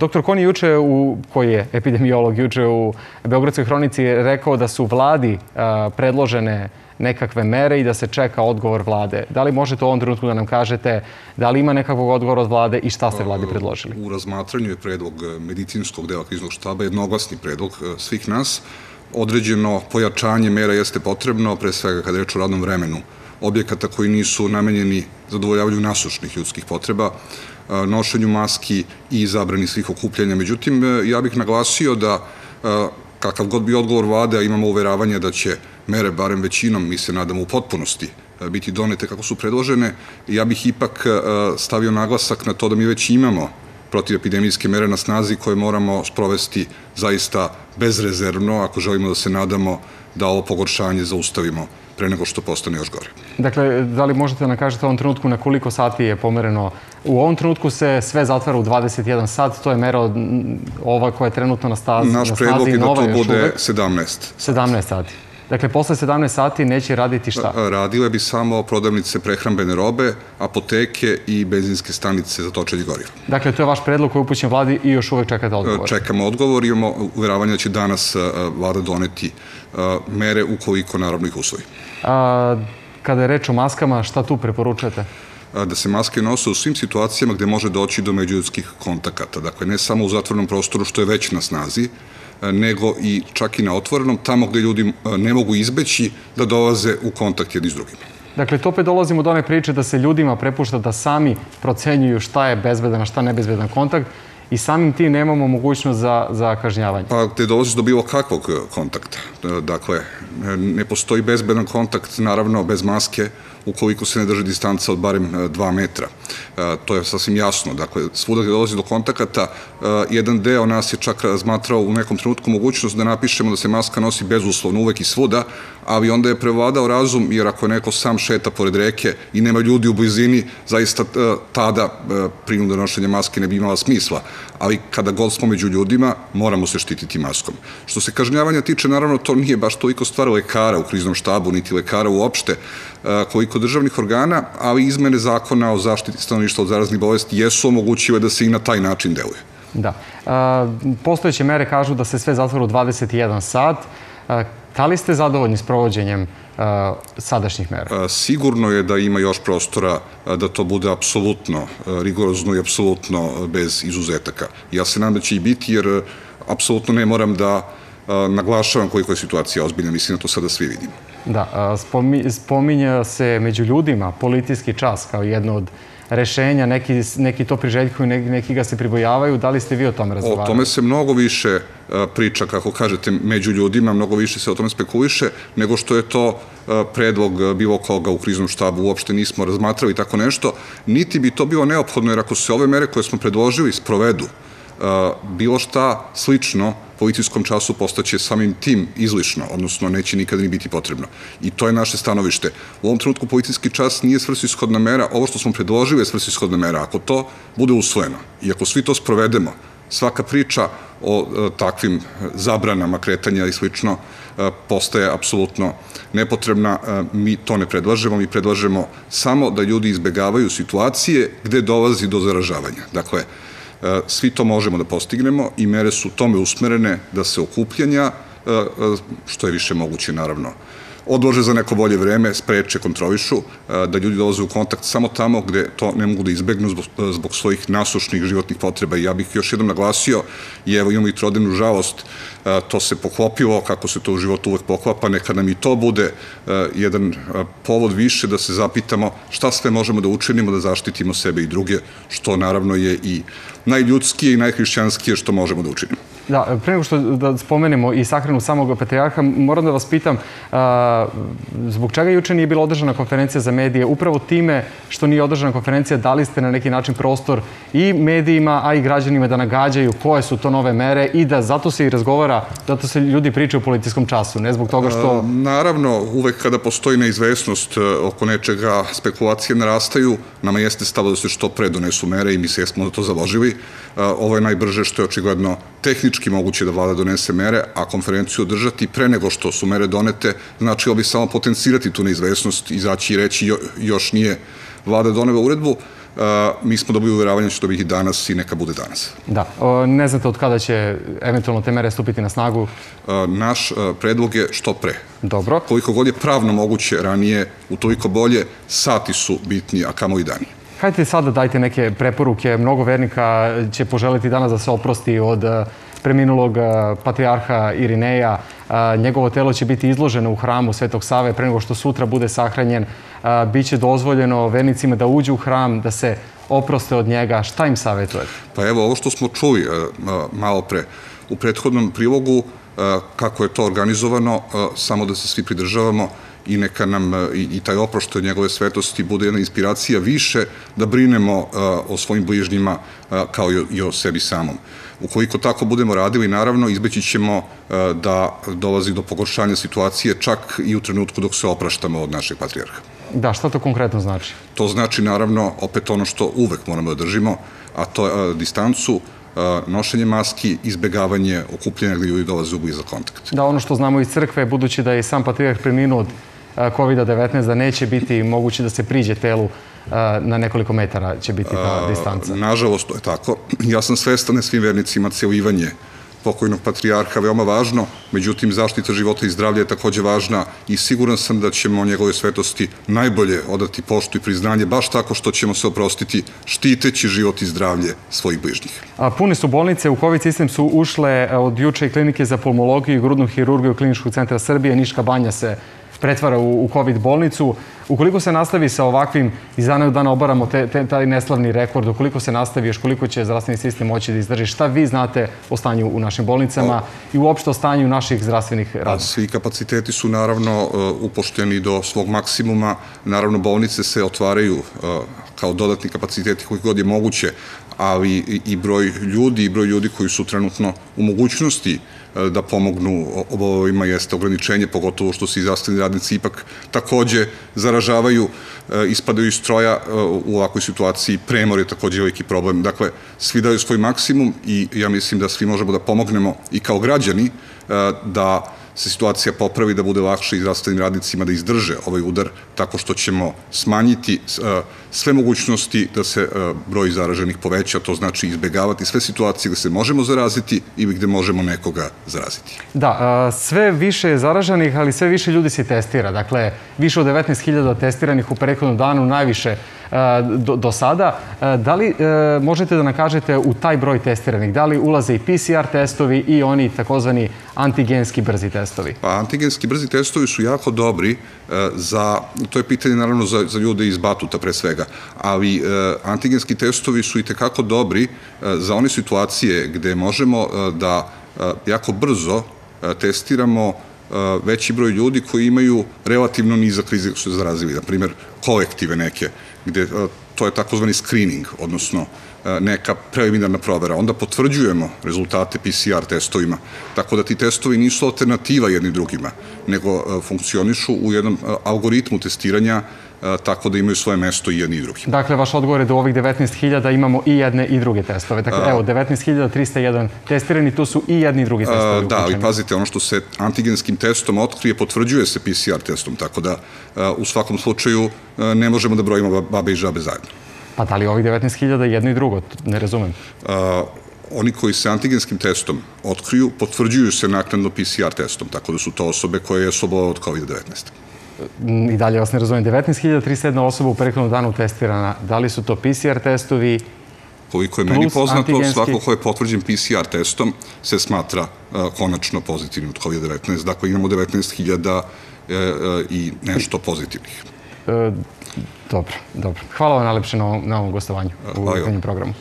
Doktor Koni juče, u, koji je epidemiolog, juče u Beogradskoj hronici rekao da su vladi a, predložene nekakve mere i da se čeka odgovor vlade. Da li možete u ovom trenutku da nam kažete da li ima nekakvog odgovora od vlade i šta ste vladi predložili? U razmatranju je predlog medicinskog dela kriznog štaba, jednoglasni predlog e, svih nas. Određeno pojačanje mera jeste potrebno, pre svega kada reč o radnom vremenu objekata koji nisu namenjeni zadovoljavanju nasušnih ljudskih potreba, nošenju maski i zabrani svih okupljanja. Međutim, e, ja bih naglasio da kakav god bi odgovor vlade, a imamo uveravanje da će mere, barem većinom, mi se nadamo u potpunosti, biti donete kako su predložene, ja bih ipak stavio naglasak na to da mi već imamo protivepidemijske mere na snazi koje moramo sprovesti zaista bezrezervno ako želimo da se nadamo da ovo pogoršanje zaustavimo pre nego što postane još gore. Dakle, da li možete da nam kažete u ovom trenutku na koliko sati je pomereno? U ovom trenutku se sve zatvara u 21 sat, to je mera od ova koja je trenutno na, stazi, Naš na snazi. Naš predlog je da to bude 17. 17 sati. Dakle, posle 17 sati neće raditi šta? Radile bi samo prodavnice prehrambene robe, apoteke i benzinske stanice za točenje goriva. Dakle, to je vaš predlog koji je upućen vladi i još uvek čekate odgovor? Čekamo odgovor i imamo uveravanje da će danas vlada doneti mere ukoliko naravno ih usvoji. A, kada je reč o maskama, šta tu preporučujete? da se maske nose u svim situacijama gde može doći do međuljudskih kontakata. Dakle, ne samo u zatvornom prostoru, što je već na snazi, nego i čak i na otvorenom, tamo gde ljudi ne mogu izbeći da dolaze u kontakt jedni s drugima. Dakle, to opet dolazimo do one priče da se ljudima prepušta da sami procenjuju šta je bezbedan, a šta nebezbedan kontakt i samim tim nemamo mogućnost za, za kažnjavanje. Pa te dolaziš do bilo kakvog kontakta. Dakle, ne postoji bezbedan kontakt, naravno, bez maske, ukoliko se ne drži distanca od barem 2 metra. To je sasvim jasno. Dakle, svuda gde dolazi do kontakata, jedan deo nas je čak razmatrao u nekom trenutku mogućnost da napišemo da se maska nosi bezuslovno uvek i svuda, ali onda je prevladao razum, jer ako neko sam šeta pored reke i nema ljudi u blizini, zaista tada prinuda nošenja maske ne bi imala smisla. Ali kada god smo među ljudima, moramo se štititi maskom. Što se kažnjavanja tiče, naravno, to nije baš toliko stvar lekara u kriznom štabu, niti lekara uopšte, koliko državnih organa, ali izmene zakona o zaštiti stanovništva od zaraznih bolesti jesu omogućive da se i na taj način deluje. Da. Postojeće mere kažu da se sve zatvara u 21 sat. Da li ste zadovoljni s provođenjem sadašnjih mera? Sigurno je da ima još prostora da to bude apsolutno rigorozno i apsolutno bez izuzetaka. Ja se nadam da će i biti, jer apsolutno ne moram da naglašavam koliko je situacija ozbiljna. Mislim da to sada svi vidimo. Da, spominja se među ljudima politijski čas kao jedno od rešenja, neki, neki to priželjkuju, neki, neki ga se pribojavaju. Da li ste vi o tome razgovarali? O tome se mnogo više priča, kako kažete, među ljudima, mnogo više se o tome spekuliše, nego što je to predlog bilo koga u kriznom štabu, uopšte nismo razmatrali tako nešto, niti bi to bilo neophodno, jer ako se ove mere koje smo predložili sprovedu, bilo šta slično policijskom času postaće samim tim izlišno, odnosno neće nikada ni biti potrebno. I to je naše stanovište. U ovom trenutku policijski čas nije svrsishodna mera, ovo što smo predložili je svrsishodna mera. Ako to bude usvojeno i ako svi to sprovedemo, svaka priča o takvim zabranama kretanja i slično postaje apsolutno nepotrebna. Mi to ne predlažemo, mi predlažemo samo da ljudi izbegavaju situacije gde dolazi do zaražavanja. Dakle, Svi to možemo da postignemo i mere su tome usmerene da se okupljanja, što je više moguće naravno, odlože za neko bolje vreme, spreče, kontrolišu, da ljudi dolaze u kontakt samo tamo gde to ne mogu da izbegnu zbog, svojih nasušnih životnih potreba. I ja bih još jednom naglasio, i evo imamo i trodenu žalost, to se poklopilo, kako se to u životu uvek poklapa, neka nam i to bude jedan povod više da se zapitamo šta sve možemo da učinimo da zaštitimo sebe i druge, što naravno je i najljudskije i najhrišćanskije što možemo da učinimo. Da, pre nego što da spomenemo i sahranu samog patrijarha, moram da vas pitam a, zbog čega juče nije bila održana konferencija za medije? Upravo time što nije održana konferencija, dali ste na neki način prostor i medijima, a i građanima da nagađaju koje su to nove mere i da zato se i razgovara, zato se ljudi pričaju u policijskom času, ne zbog toga što... A, naravno, uvek kada postoji neizvesnost e, oko nečega, spekulacije narastaju, nama jeste stalo da se što pre donesu mere i mi se jesmo to založili. Ovo je najbrže što je očigledno tehnički moguće da vlada donese mere, a konferenciju održati pre nego što su mere donete, znači bi samo potencirati tu neizvesnost, izaći i reći još nije vlada doneva uredbu. mi smo dobili uveravanje da će to biti danas i neka bude danas. Da. O, ne znate od kada će eventualno te mere stupiti na snagu? Naš predlog je što pre. Dobro. Koliko god je pravno moguće ranije, utoliko bolje, sati su bitni, a kamo i dani. Hajde sada dajte neke preporuke. Mnogo vernika će poželiti danas da se oprosti od preminulog patrijarha Irineja. Njegovo telo će biti izloženo u hramu Svetog Save pre nego što sutra bude sahranjen. Biće dozvoljeno vernicima da uđu u hram, da se oproste od njega. Šta im savjetujete? Pa evo, ovo što smo čuli malo pre, u prethodnom prilogu, kako je to organizovano, samo da se svi pridržavamo, i neka nam i, i taj oprošte od njegove svetosti bude jedna inspiracija više da brinemo uh, o svojim bližnjima uh, kao i o, sebi samom. Ukoliko tako budemo radili, naravno, izbeći ćemo da dolazi do pogoršanja situacije čak i u trenutku dok se opraštamo od našeg patrijarha. Da, šta to konkretno znači? To znači, naravno, opet ono što uvek moramo da držimo, a to je distancu, nošenje maski, izbegavanje okupljenja ljudi dolaze u blizak kontakt. Da, ono što znamo iz crkve, budući da je sam patrijarh preminuo od COVID-19 da neće biti moguće da se priđe telu na nekoliko metara će biti ta distanca. Nažalost, to je tako. Ja sam svestan svim vernicima celivanje pokojnog patrijarha veoma važno, međutim zaštita života i zdravlja je takođe važna i siguran sam da ćemo njegove svetosti najbolje odati poštu i priznanje baš tako što ćemo se oprostiti štiteći život i zdravlje svojih bližnjih. A pune su bolnice, u COVID sistem su ušle od juče i klinike za pulmologiju i grudnu hirurgiju Kliničkog centra Srbije, Niška banja se pretvara u, u COVID bolnicu. Ukoliko se nastavi sa ovakvim, iz dana u dana obaramo te, te, taj neslavni rekord, ukoliko se nastavi još koliko će zdravstveni sistem moći da izdrži, šta vi znate o stanju u našim bolnicama o, i uopšte o stanju naših zdravstvenih radnika? Svi kapaciteti su naravno uh, upošteni do svog maksimuma. Naravno, bolnice se otvaraju uh, kao dodatni kapaciteti koji god je moguće, ali i broj ljudi i broj ljudi koji su trenutno u mogućnosti e, da pomognu ovima jeste ograničenje, pogotovo što se i radnici ipak takođe zaražavaju, e, ispadaju iz stroja e, u ovakvoj situaciji, premor je takođe veliki problem. Dakle, svi daju svoj maksimum i ja mislim da svi možemo da pomognemo i kao građani da se situacija popravi, da bude lakše i radnicima da izdrže ovaj udar, tako što ćemo smanjiti e, sve mogućnosti da se e, broj zaraženih poveća, to znači izbegavati sve situacije gde se možemo zaraziti ili gde možemo nekoga zaraziti. Da, sve više je zaraženih, ali sve više ljudi se testira. Dakle, više od 19.000 testiranih u prethodnom danu, najviše do, do sada. Da li e, možete da nakažete u taj broj testiranih? Da li ulaze i PCR testovi i oni takozvani antigenski brzi testovi? Pa antigenski brzi testovi su jako dobri e, za, to je pitanje naravno za, za ljude iz Batuta pre svega, ali e, antigenski testovi su i tekako dobri za one situacije gde možemo da jako brzo testiramo veći broj ljudi koji imaju relativno nizak rizik su se zarazili, na primjer kolektive neke, gde e, to je takozvani screening, odnosno e, neka preliminarna provera. Onda potvrđujemo rezultate PCR testovima, tako da ti testovi nisu alternativa jedni drugima, nego e, funkcionišu u jednom algoritmu testiranja tako da imaju svoje mesto i jedni i drugi. Dakle, vaš odgovor je da u ovih 19.000 imamo i jedne i druge testove. Dakle, evo, 19.301 testirani, to su i jedni i drugi testovi. Da, ali pazite, ono što se antigenskim testom otkrije, potvrđuje se PCR testom, tako da u svakom slučaju ne možemo da brojimo babe i žabe zajedno. Pa da li ovih 19.000 jedno i drugo? Ne razumem. oni koji se antigenskim testom otkriju, potvrđuju se naknadno PCR testom, tako da su to osobe koje su obolele od COVID-19 i dalje vas ne razumijem, 19.301 osoba u prethodnom danu testirana. Da li su to PCR testovi, Koliko je meni poznato, svako ko je potvrđen PCR testom se smatra uh, konačno pozitivnim od COVID-19. Dakle, imamo 19.000 uh, uh, i nešto pozitivnih. dobro, dobro. Hvala vam najlepše na ovom gostovanju u ovom programu.